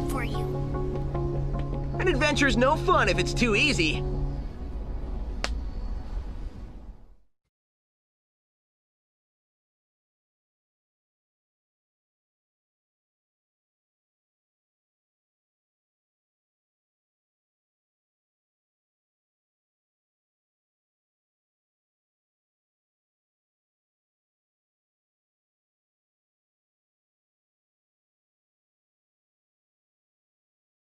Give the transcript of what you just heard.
up for you. An adventure's no fun if it's too easy.